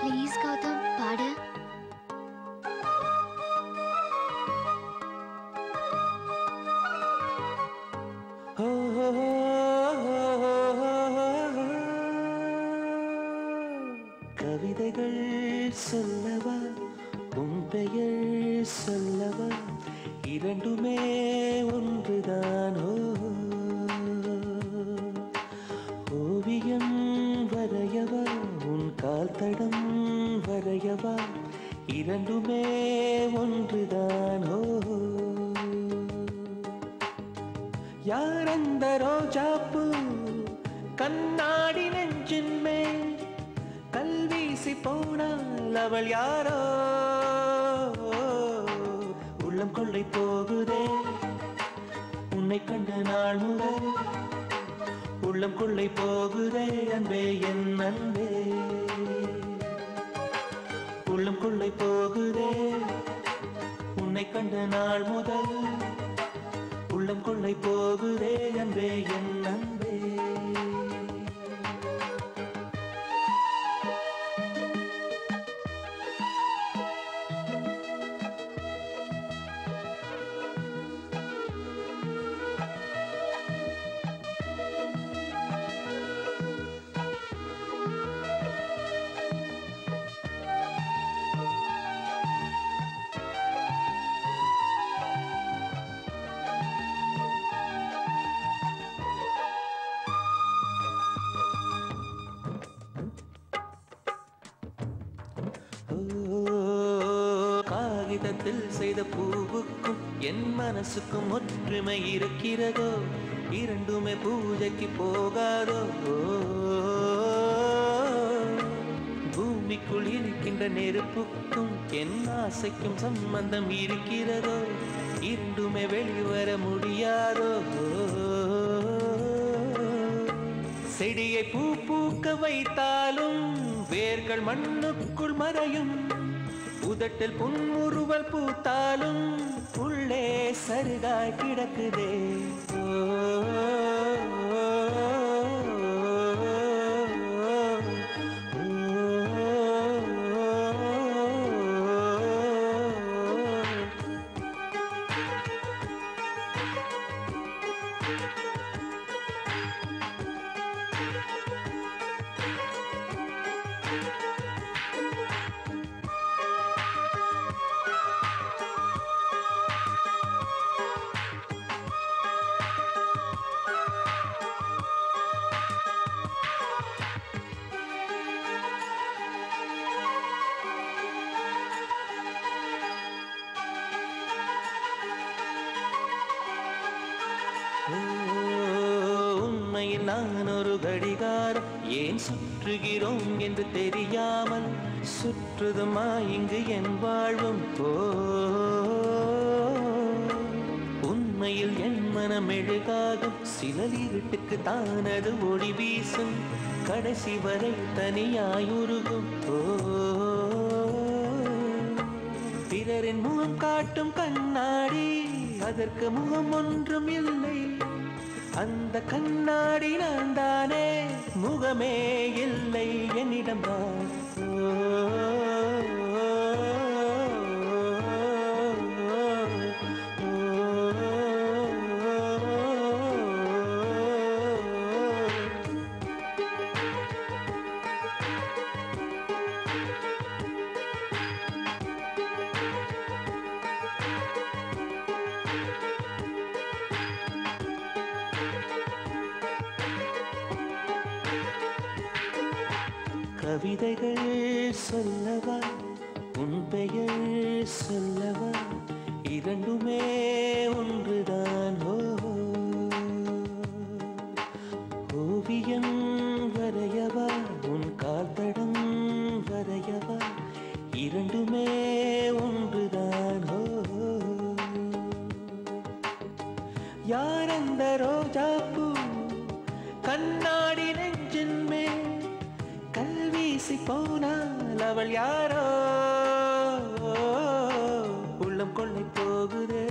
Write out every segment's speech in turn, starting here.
Please Gautham பாடு. கவிதைகள் சொல்லவா? உன் பெயர் சொல்லவா? இரண்டுமே ஒன்றுதானோ? ஓவியம் கால் தடம் வரையவா? இரண்டுமே ஒன்றுதானோ? யார் அந்த ரோஜாப்பு? கண்ணாடி நெஞ்சின் மேல் கல்வீசி போனால் அவள் யாரோ? உள்ளம் கொள்ளை போகுதே. உன்னை கண்ட நாள் முதல் உள்ளம் கொள்ளை போகுதே அன்பே என் அன்பே. உள்ளம் கொள்ளை போகுதே. உன்னை கண்ட நாள் முதல் உள்ளம் கொள்ளை போகுதே அன்பே என் காகிதத்தில் செய்த பூவுக்கும் என் மனசுக்கும் ஒற்றுமை இருக்கிறதோ? இரண்டுமே பூஜைக்கு போகாதோ? பூமிக்குள் இருக்கின்ற நெருப்புக்கும் என் ஆசைக்கும் சம்பந்தம் இருக்கிறதோ? இரண்டுமே வெளிவர முடியாதோ? செடியை பூ பூக்க வைத்தாலும் வேர்கள் மண்ணுக்குள் மறையும். உதட்டில் புன்முறுவல் பூத்தாலும் உள்ளே சருகாய் கிடக்குதே. ஓ, உண்மை நான் ஒரு கடிகாரம். ஏன் சுற்றுகிறோம் என்று தெரியாமல் சுற்றுதுமா இங்கு என் வாழ்வும். போ உண்மையில் என் மனம் எழுகாகும் சிலர் இருட்டுக்கு தானது ஒளி வீசும். கடைசி வரை தனியாயுருகும். ஓ பிறரின் முகம் காட்டும் கண்ணாடி. அதற்கு முகம் ஒன்றும் இல்லை. அந்த கண்ணாடி நான் தானே முகமே இல்லை. என்னிடம் கவிதைகள் சொல்லவா? உன் பெயர் சொல்லவா? இரண்டுமே ஒன்றுதான். ஓ ஓவியம் வரையவா? உன் கால்தடம் வரையவா? இரண்டுமே ஒன்றுதான். ஓ. யார் அந்த ரோஜாப்பூ? கண்ணா பேசி போனால் அவள் யாரோ? உள்ளம் கொள்ளை போகுதே.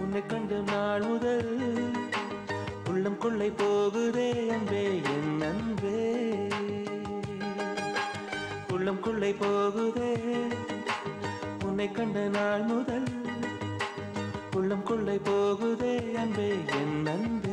உன்னை கண்ட நாள் முதல் உள்ளம் கொள்ளை போகுதே அன்பே என் அன்பே. உள்ளம் கொள்ளை போகுதே. உன்னை கண்ட நாள் முதல் உள்ளம் கொள்ளை போகுதே அன்பே என் அன்பே.